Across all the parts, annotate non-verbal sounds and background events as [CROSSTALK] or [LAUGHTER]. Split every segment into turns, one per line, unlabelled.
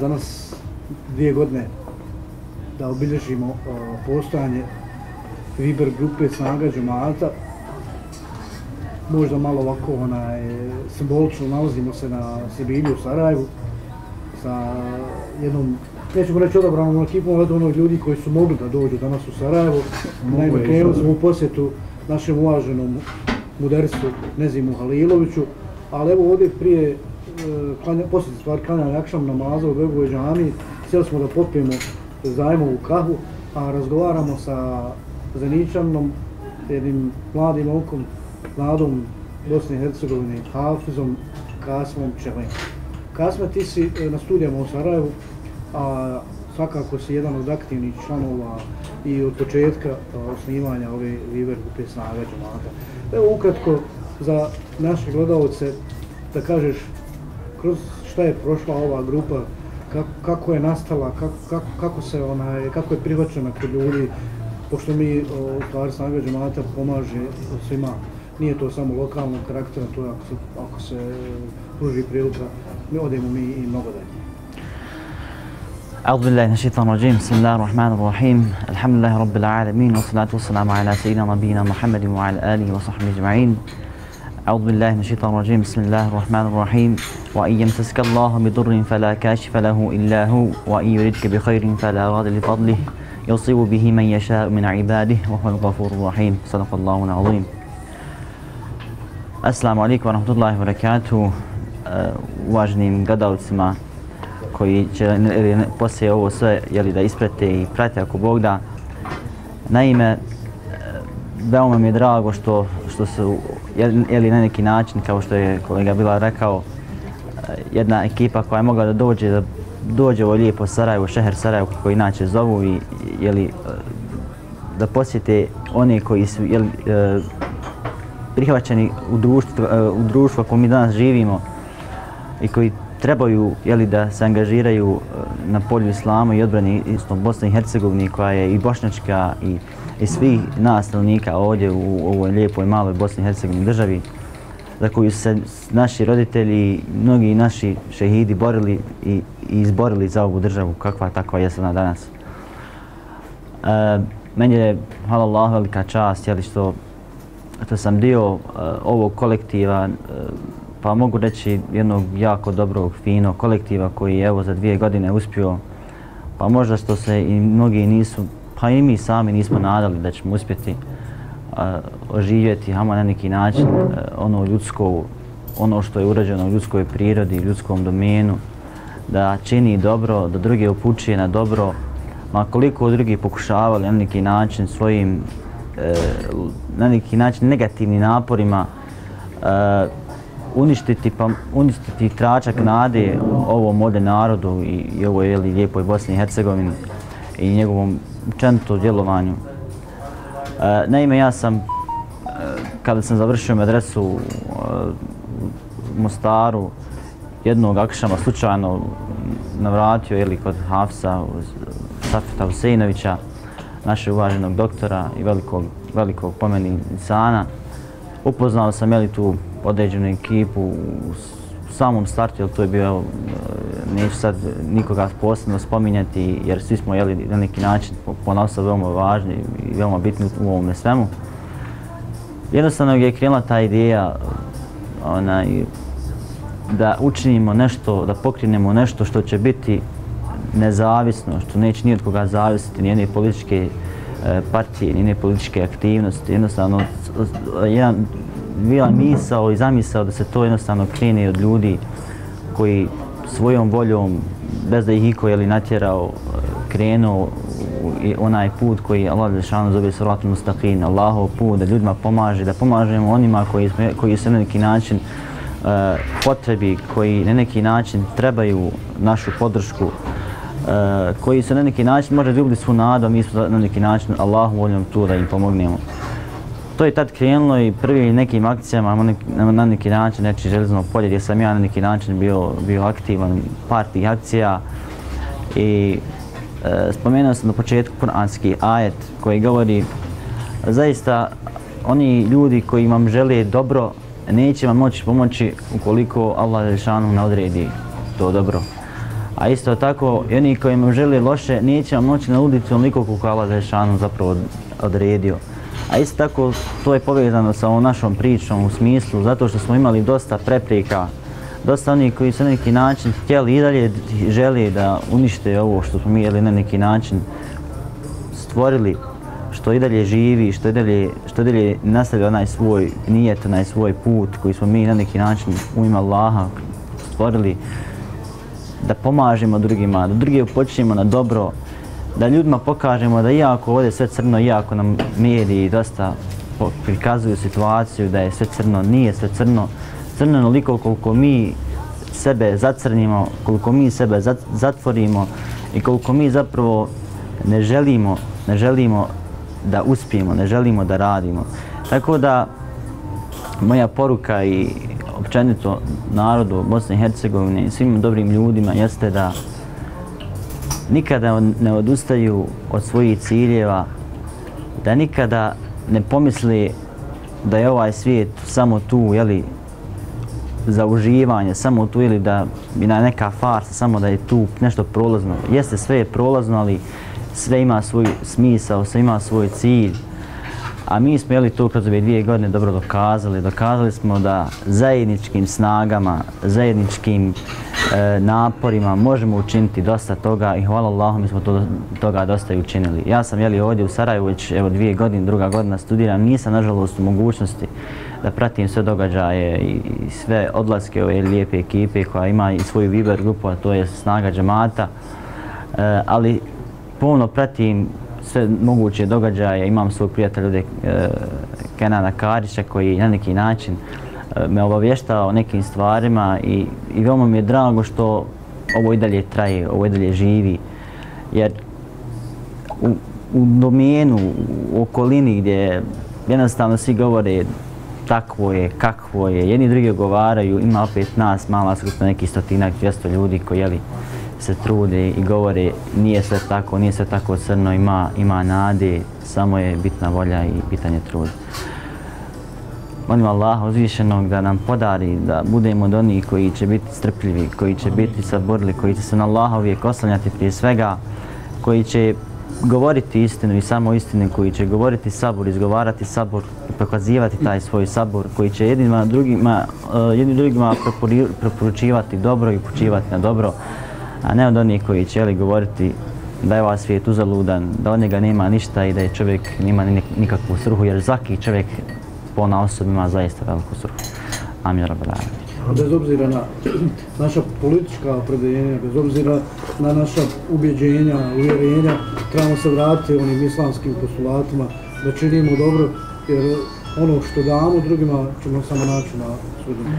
danas, danas dvije godine da obilježimo postojanje Viber grupe Snaga Džumata. Možda malo ovako onaj, simbolično nalazimo se na Sibilju u Sarajevu sa jednom nećemo reći odabranom ekipom od onog ljudi koji su mogli da dođu danas u Sarajevo. Naime, krenuli smo u posjetu našem uvaženom mudersu Nezimu Haliloviću, ali evo ovdje prije E, klanja, poslije stvari klanja jakšam namaza u Bebove džami, sjeli smo da popijemo zajmovu kahu, a razgovaramo sa Zeničanom, jednim mladim momkom, mladom Bosne i Hercegovine, Hafizom Kasmom Čelem. Kasme, ti si e, na studijama u Sarajevu, a svakako si jedan od aktivnih članova i od početka e, osnivanja ove Viver grupe Snaga Džamata. Evo ukratko za naše gledalce da kažeš kroz šta je prošla ova grupa, kako, kako je nastala, kako, kako, kako se ona kako je prihvaćena kod ljudi, pošto mi u stvari Snaga Džamata pomaže svima, nije to samo lokalnog karaktera, to je ako se, ako se pruži prilika, mi odemo mi i mnogo dalje.
أعوذ بالله من الشيطان الرجيم بسم الله الرحمن الرحيم الحمد لله رب العالمين والصلاة والسلام على سيدنا نبينا محمد وعلى آله وصحبه أجمعين أعوذ بالله من الشيطان الرجيم بسم الله الرحمن الرحيم وإن يمسسك الله بضر فلا كاشف له إلا هو وإن يردك بخير فلا راد لفضله. يصيب به من يشاء من عباده وهو الغفور الرحيم. صدق الله العظيم. السلام عليكم ورحمة الله وبركاته. آه، واجنين قدر اسمه koji će poslije ovo sve jeli, da isprete i prate ako Bog da. Naime, veoma mi je drago što, što su, jeli, jeli na neki način, kao što je kolega Bila rekao, jedna ekipa koja je mogla da dođe, da dođe ovo lijepo Sarajevo, šeher Sarajevo koji inače zovu i jeli, e, da posjete one koji su jeli, e, prihvaćeni u društvu, e, u društvu ako mi danas živimo i koji trebaju jeli, da se angažiraju na polju islama i odbrani isto Bosne i Hercegovine koja je i bošnjačka i, i svih nastavnika ovdje u, u ovoj lijepoj maloj Bosni i Hercegovini državi za koju se naši roditelji, mnogi naši šehidi borili i, i izborili za ovu državu kakva takva je ona danas. E, meni je, hvala Allah, velika čast, jeli što, što sam dio e, ovog kolektiva e, pa mogu reći jednog jako dobrog, fino kolektiva koji je evo za dvije godine uspio, pa možda što se i mnogi nisu, pa i mi sami nismo nadali da ćemo uspjeti oživjeti hama na neki način e, ono ljudsko, ono što je urađeno u ljudskoj prirodi, ljudskom domenu, da čini dobro, da druge upućuje na dobro, ma koliko drugi pokušavali na neki način svojim, e, na neki način negativnim naporima, e, uništiti, pa, uništiti tračak nade ovom ovdje narodu i, i ovoj lijepoj Bosni i Hercegovini i njegovom učenito djelovanju. E, naime, ja sam, e, kada sam završio medresu e, u Mostaru, jednog akšama slučajno navratio ili kod Hafsa, Safeta Huseinovića, našeg uvaženog doktora i velikog, velikog pomeni insana. Upoznao sam jeli, tu određenu ekipu u samom startu, jer to je bio, e, neću sad nikoga posebno spominjati, jer svi smo jeli na neki način ponosa veoma važni i veoma bitni u ovome svemu. Jednostavno je krenula ta ideja onaj, da učinimo nešto, da pokrinemo nešto što će biti nezavisno, što neće ni od koga zavisiti, ni jedne političke e, partije, ni jedne političke aktivnosti. Jednostavno, jedan bila misao i zamisao da se to jednostavno krene od ljudi koji svojom voljom, bez da ih iko je natjerao, krenuo onaj put koji Allah Žešanu zove Suratu Mustaqin, Allahov put, da ljudima pomaže, da pomažemo onima koji, smo, koji su na neki način uh, potrebi, koji na neki način trebaju našu podršku, uh, koji su na neki način možda izgubili svu nadu, mi smo na neki način Allahu voljom tu da im pomognemo to je tad krenulo i prvi nekim akcijama na, na neki način, neči železno polje gdje sam ja na neki način bio, bio aktivan par tih akcija i e, spomenuo sam na početku kuranski ajet koji govori zaista oni ljudi koji vam žele dobro neće vam moći pomoći ukoliko Allah Žešanu ne odredi to dobro. A isto tako, i oni koji vam žele loše, neće vam moći na ulicu onoliko koliko Allah Žešanu zapravo odredio. A isto tako, to je povezano sa ovom našom pričom u smislu, zato što smo imali dosta prepreka, dosta onih koji su na neki način htjeli i dalje želi da unište ovo što smo mi jeli na neki način stvorili, što i dalje živi, što i dalje, što i dalje nastavlja onaj svoj nijet, onaj svoj put koji smo mi na neki način u ime Allaha stvorili, da pomažemo drugima, da druge počnemo na dobro, da ljudima pokažemo da iako ovdje sve crno, iako nam mediji dosta prikazuju situaciju da je sve crno, nije sve crno, crno onoliko koliko mi sebe zacrnimo, koliko mi sebe zatvorimo i koliko mi zapravo ne želimo, ne želimo da uspijemo, ne želimo da radimo. Tako da moja poruka i općenito narodu Bosne i Hercegovine i svim dobrim ljudima jeste da nikada ne odustaju od svojih ciljeva, da nikada ne pomisli da je ovaj svijet samo tu, jeli, za uživanje, samo tu ili da bi na neka farsa, samo da je tu nešto prolazno. Jeste, sve je prolazno, ali sve ima svoj smisao, sve ima svoj cilj. A mi smo jeli to kroz ove dvije godine dobro dokazali. Dokazali smo da zajedničkim snagama, zajedničkim e, naporima možemo učiniti dosta toga i hvala Allahu mi smo to, toga dosta i učinili. Ja sam jeli ovdje u Sarajevu već evo dvije godine, druga godina studiram, nisam nažalost u mogućnosti da pratim sve događaje i, i sve odlaske ove lijepe ekipe koja ima i svoju Viber grupu, a to je Snaga džemata. E, ali pomno pratim sve moguće događaje. Imam svog prijatelja ljude e, Kenana Karića, koji na neki način e, me obavještao o nekim stvarima i, i veoma mi je drago što ovo i dalje traje, ovo i dalje živi. Jer u, u domenu, u okolini gdje jednostavno svi govore takvo je, kakvo je, jedni drugi govaraju, ima opet nas, mala skupna, neki stotinak, 200 ljudi koji jeli, se trude i govore nije sve tako, nije sve tako crno, ima, ima nade, samo je bitna volja i pitanje truda. Molim Allah uzvišenog da nam podari da budemo od onih koji će biti strpljivi, koji će biti saborili, koji će se na Allaha uvijek oslanjati prije svega, koji će govoriti istinu i samo istinu, koji će govoriti sabor, izgovarati sabor pokazivati taj svoj sabor, koji će jednima drugima, uh, jednim drugima preporučivati dobro i počivati na dobro a ne od onih koji će li govoriti da je ovaj svijet uzaludan, da od njega nema ništa i da je čovjek nima nikakvu sruhu, jer svaki čovjek po na osobi ima zaista veliku sruhu. Amin, rabbi
Bez obzira na [CLEARS THROAT] naša politička opredeljenja, bez obzira na naša ubjeđenja, uvjerenja, trebamo se vratiti onim islamskim postulatima da činimo dobro, jer ono što damo drugima ćemo samo naći na sudnjem.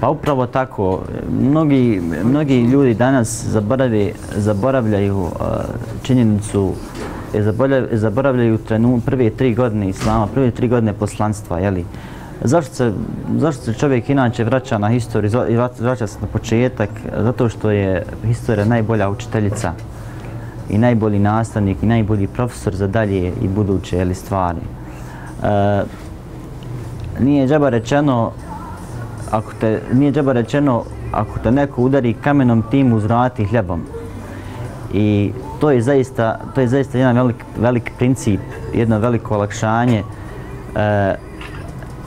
Pa upravo tako. Mnogi, mnogi ljudi danas zaboravljaju, zaboravljaju uh, činjenicu E, zaboravljaju trenut, prve tri godine islama, prve tri godine poslanstva, jeli? Zašto se, zašto se čovjek inače vraća na historiju, vraća se na početak? Zato što je historija najbolja učiteljica i najbolji nastavnik i najbolji profesor za dalje i buduće jeli, stvari. Uh, nije džaba rečeno ako te nije džaba rečeno ako te neko udari kamenom tim uzvrati hljebom i to je zaista to je zaista jedan velik velik princip jedno veliko olakšanje. E,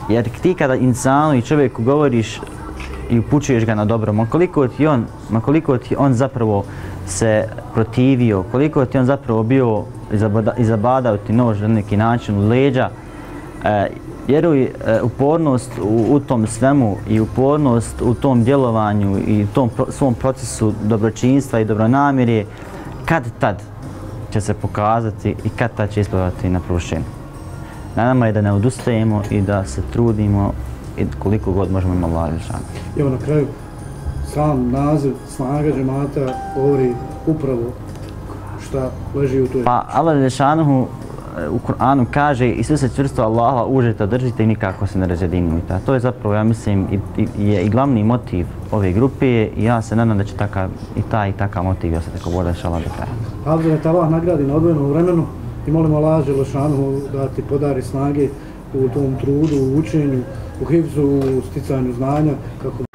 jer ti kada insanu i čovjeku govoriš i upućuješ ga na dobro, ma koliko ti on, ma koliko ti on zapravo se protivio, koliko ti on zapravo bio izabadao ti nož na neki način u leđa, e, vjeruj, e, upornost u, u tom svemu i upornost u tom djelovanju i tom pro, svom procesu dobročinstva i dobronamjerje, kad tad će se pokazati i kad tad će ispavati na prušenu. Na nama je da ne odustajemo i da se trudimo i koliko god možemo ima vlade šanu.
Evo na kraju, sam naziv snaga džemata govori upravo šta leži u toj.
Pa Allah Žešanuhu u Kur'anu kaže i sve se čvrsto Allaha užeta držite i nikako se ne razjedinujte. To je zapravo, ja mislim, i, i, je i glavni motiv ove grupe i ja se nadam da će taka, i taj i takav motiv ostati ko bude šala do kraja.
Abdel, da Allah nagradi na odvojenom vremenu i molimo Allah Želešanu da ti podari snage u tom trudu, u učenju, u hivzu, u sticanju znanja, kako